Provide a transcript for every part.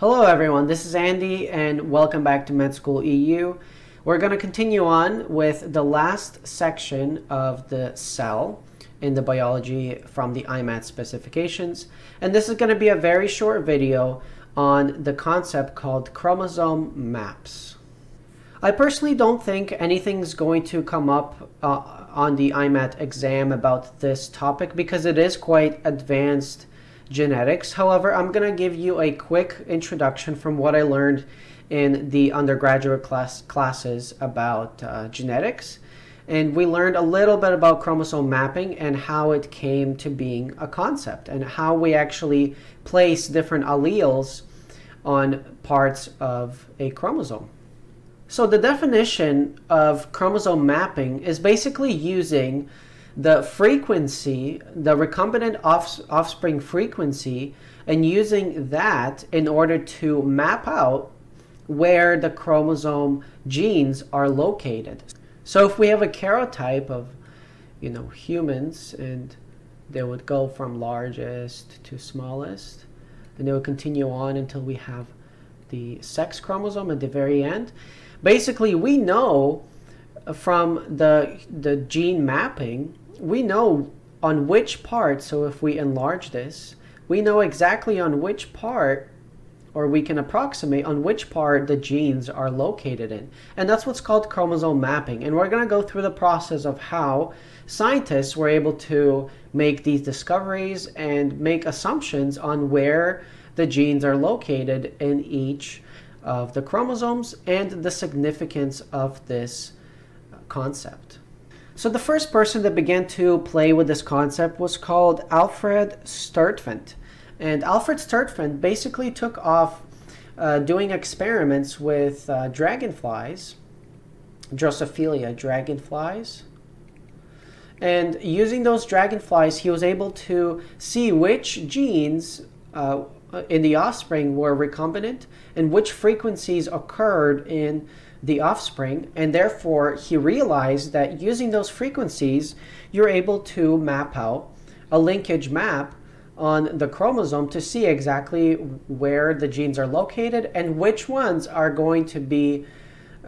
Hello everyone, this is Andy and welcome back to Med School EU. We're going to continue on with the last section of the cell in the biology from the IMAT specifications. And this is going to be a very short video on the concept called chromosome maps. I personally don't think anything's going to come up uh, on the IMAT exam about this topic because it is quite advanced genetics. However, I'm going to give you a quick introduction from what I learned in the undergraduate class classes about uh, genetics. And we learned a little bit about chromosome mapping and how it came to being a concept and how we actually place different alleles on parts of a chromosome. So the definition of chromosome mapping is basically using the frequency, the recombinant offspring frequency, and using that in order to map out where the chromosome genes are located. So if we have a karyotype of, you know, humans and they would go from largest to smallest, and they would continue on until we have the sex chromosome at the very end basically we know from the the gene mapping we know on which part so if we enlarge this we know exactly on which part or we can approximate on which part the genes are located in and that's what's called chromosome mapping and we're going to go through the process of how scientists were able to make these discoveries and make assumptions on where the genes are located in each of the chromosomes and the significance of this concept. So the first person that began to play with this concept was called Alfred Sturtevant. And Alfred Sturtevant basically took off uh, doing experiments with uh, dragonflies, Drosophila dragonflies. And using those dragonflies, he was able to see which genes uh, in the offspring were recombinant and which frequencies occurred in the offspring. And therefore, he realized that using those frequencies, you're able to map out a linkage map on the chromosome to see exactly where the genes are located and which ones are going to be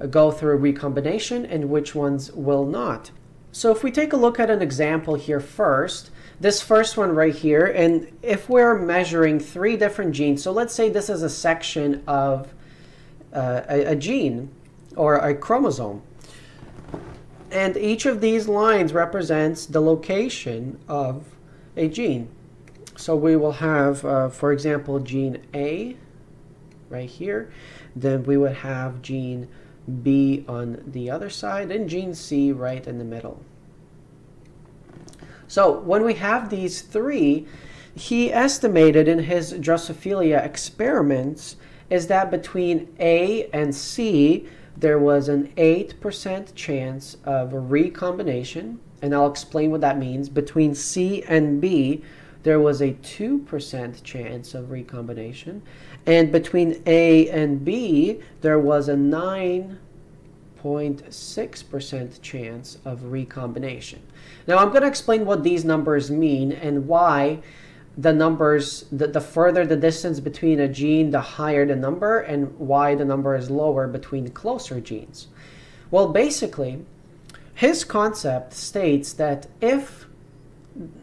uh, go through recombination and which ones will not. So if we take a look at an example here first, this first one right here, and if we're measuring three different genes, so let's say this is a section of uh, a, a gene or a chromosome, and each of these lines represents the location of a gene. So we will have, uh, for example, gene A right here. Then we would have gene B on the other side and gene C right in the middle. So when we have these three, he estimated in his Drosophila experiments is that between A and C, there was an 8% chance of a recombination. And I'll explain what that means. Between C and B, there was a 2% chance of recombination. And between A and B, there was a 9 0.6% chance of recombination. Now I'm going to explain what these numbers mean and why the numbers, the, the further the distance between a gene, the higher the number, and why the number is lower between closer genes. Well, basically, his concept states that if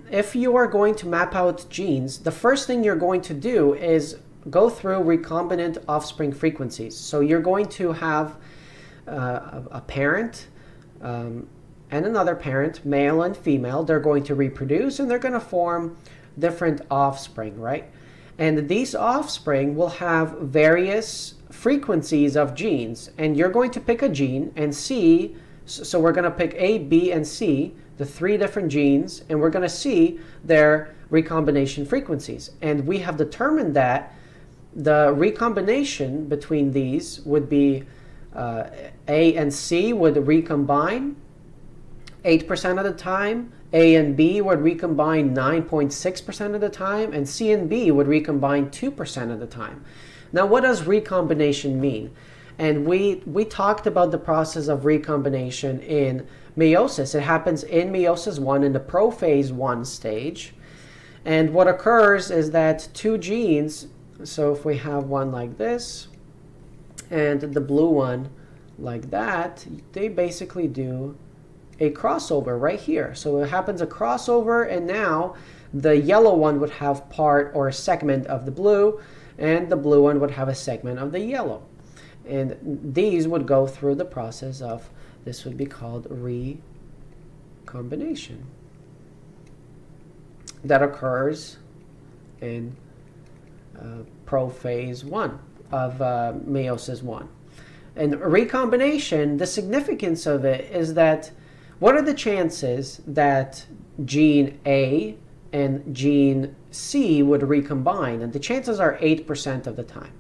if you are going to map out genes, the first thing you're going to do is go through recombinant offspring frequencies. So you're going to have uh, a parent um, and another parent, male and female, they're going to reproduce and they're going to form different offspring, right? And these offspring will have various frequencies of genes. And you're going to pick a gene and see, so we're going to pick A, B, and C, the three different genes, and we're going to see their recombination frequencies. And we have determined that the recombination between these would be uh, A and C would recombine 8% of the time. A and B would recombine 9.6% of the time, and C and B would recombine 2% of the time. Now, what does recombination mean? And we, we talked about the process of recombination in meiosis. It happens in meiosis 1 in the prophase 1 stage. And what occurs is that two genes So if we have one like this and the blue one like that, they basically do a crossover right here. So it happens a crossover and now the yellow one would have part or a segment of the blue and the blue one would have a segment of the yellow. And these would go through the process of, this would be called recombination. That occurs in uh, prophase 1 of uh, meiosis 1. And recombination, the significance of it is that what are the chances that gene A and gene C would recombine? And the chances are 8% of the time.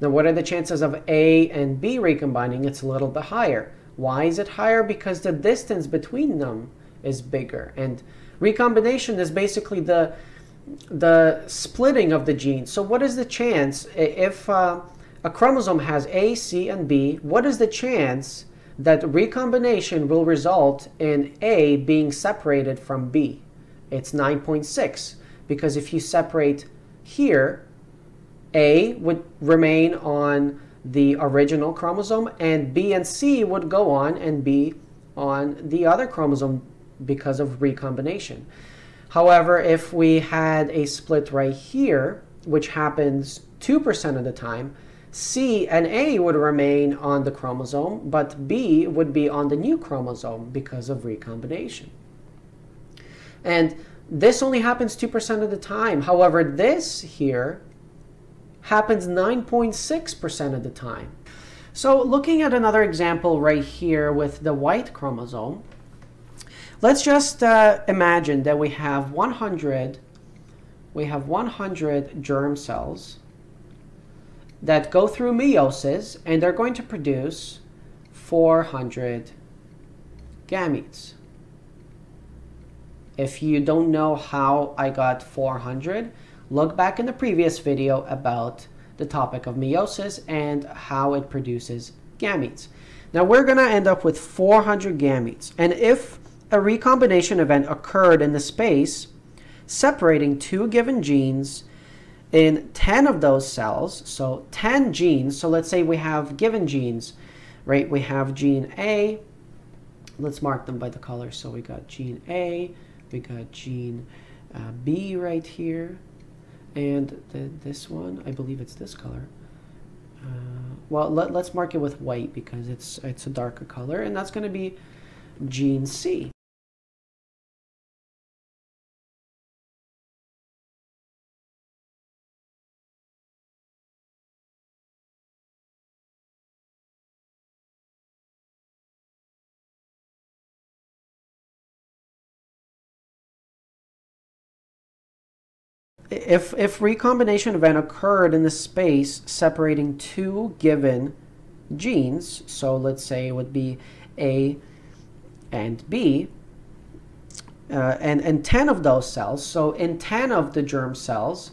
Now, what are the chances of A and B recombining? It's a little bit higher. Why is it higher? Because the distance between them is bigger. And recombination is basically the the splitting of the genes. So what is the chance if uh, a chromosome has A, C, and B, what is the chance that recombination will result in A being separated from B? It's 9.6 because if you separate here, A would remain on the original chromosome and B and C would go on and be on the other chromosome because of recombination. However, if we had a split right here, which happens 2% of the time, C and A would remain on the chromosome, but B would be on the new chromosome because of recombination. And this only happens 2% of the time. However, this here happens 9.6% of the time. So looking at another example right here with the white chromosome, let's just uh, imagine that we have 100 we have 100 germ cells that go through meiosis and they're going to produce 400 gametes. If you don't know how I got 400, look back in the previous video about the topic of meiosis and how it produces gametes. Now we're going to end up with 400 gametes. And if a recombination event occurred in the space separating two given genes in 10 of those cells, so 10 genes, so let's say we have given genes, right? We have gene A, let's mark them by the color. So we got gene A, we got gene uh, B right here, and the, this one, I believe it's this color. Uh, well, let, let's mark it with white because it's, it's a darker color, and that's going to be gene C. if, if recombination event occurred in the space separating two given genes, so let's say it would be A and B, uh, and, and 10 of those cells, so in 10 of the germ cells,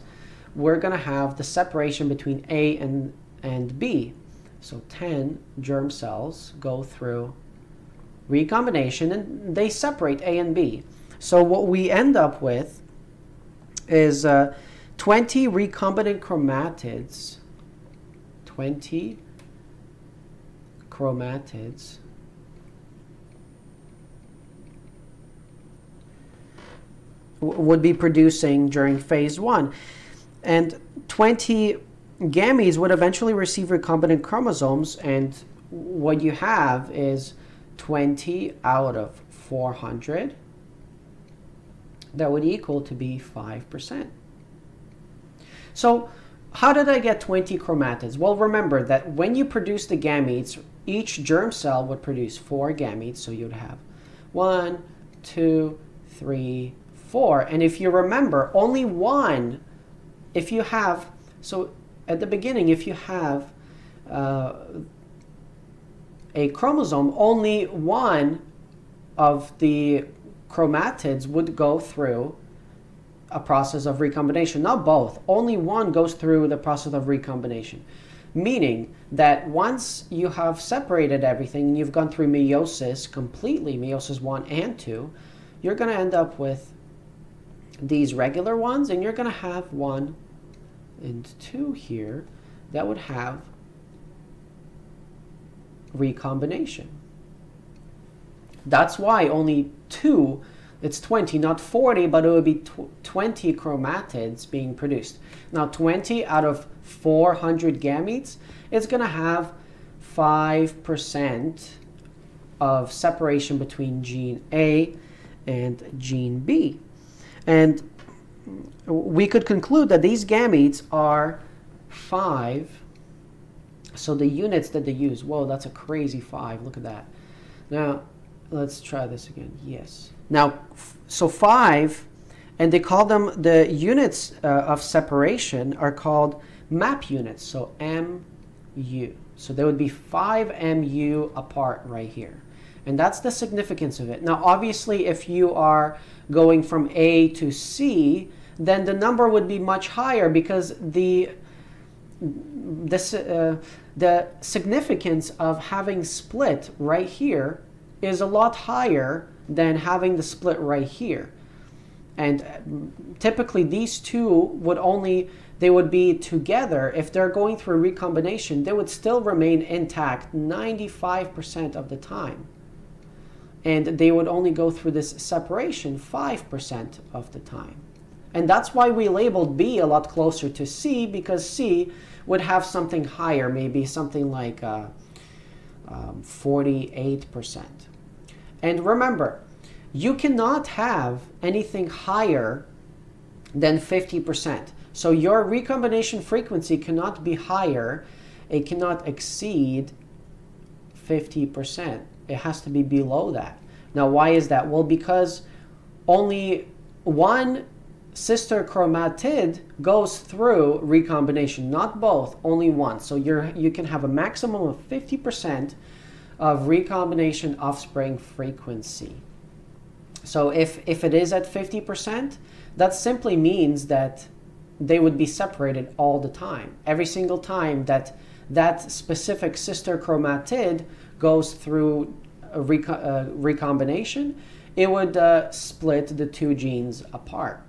we're going to have the separation between A and, and B. So 10 germ cells go through recombination and they separate A and B. So what we end up with is uh, 20 recombinant chromatids. 20 chromatids. would be producing during phase one. And 20 gametes would eventually receive recombinant chromosomes, and what you have is 20 out of 400 that would equal to be 5%. So how did I get 20 chromatids? Well, remember that when you produce the gametes, each germ cell would produce four gametes. So you'd have one, two, three, four. And if you remember, only one, if you have, so at the beginning, if you have uh, a chromosome, only one of the chromatids would go through a process of recombination. Not both, only one goes through the process of recombination. Meaning that once you have separated everything, you've gone through meiosis completely, meiosis 1 and 2, you're going to end up with these regular ones and you're going to have one and 2 here, that would have recombination. That's why only 2, it's 20, not 40, but it would be tw 20 chromatids being produced. Now 20 out of 400 gametes, it's going to have 5% of separation between gene A and gene B. And we could conclude that these gametes are 5. So the units that they use, whoa, that's a crazy 5. Look at that. Now, let's try this again. Yes. Now, so 5, and they call them, the units uh, of separation are called map units. So MU. So there would be 5 MU apart right here. And that's the significance of it. Now, obviously, if you are going from A to C, then the number would be much higher because the uh, the significance of having split right here is a lot higher than having the split right here. And uh, typically these two would only, they would be together. If they're going through recombination, they would still remain intact 95% of the time. And they would only go through this separation 5% of the time. And that's why we labeled B a lot closer to C because C would have something higher, maybe something like uh, um, 48%. And remember, you cannot have anything higher than 50%. So your recombination frequency cannot be higher, it cannot exceed 50%. It has to be below that. Now, why is that? Well, because only one sister chromatid goes through recombination, not both, only one. So you're, you can have a maximum of 50% of recombination offspring frequency. So if, if it is at 50%, that simply means that they would be separated all the time. Every single time that that specific sister chromatid goes through uh, recombination, it would uh, split the two genes apart.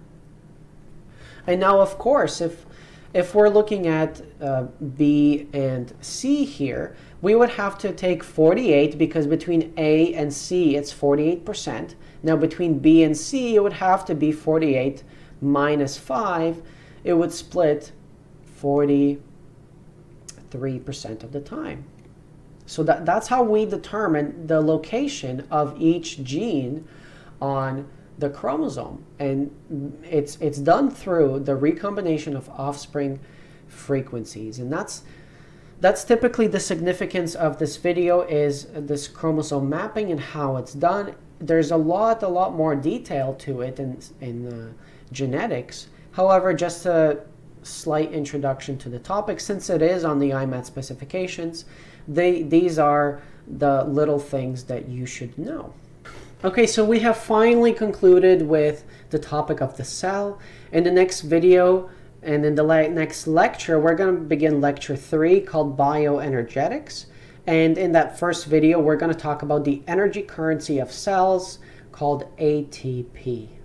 And now, of course, if if we're looking at uh, B and C here, we would have to take 48 because between A and C it's 48%. Now between B and C it would have to be 48 minus 5. It would split 43% of the time. So that, that's how we determine the location of each gene on the chromosome. And it's, it's done through the recombination of offspring frequencies. And that's that's typically the significance of this video is this chromosome mapping and how it's done. There's a lot, a lot more detail to it in, in uh, genetics. However, just a slight introduction to the topic, since it is on the IMAT specifications, they, these are the little things that you should know. Okay, so we have finally concluded with the topic of the cell. In the next video, and in the next lecture, we're going to begin lecture three called bioenergetics. And in that first video, we're going to talk about the energy currency of cells called ATP.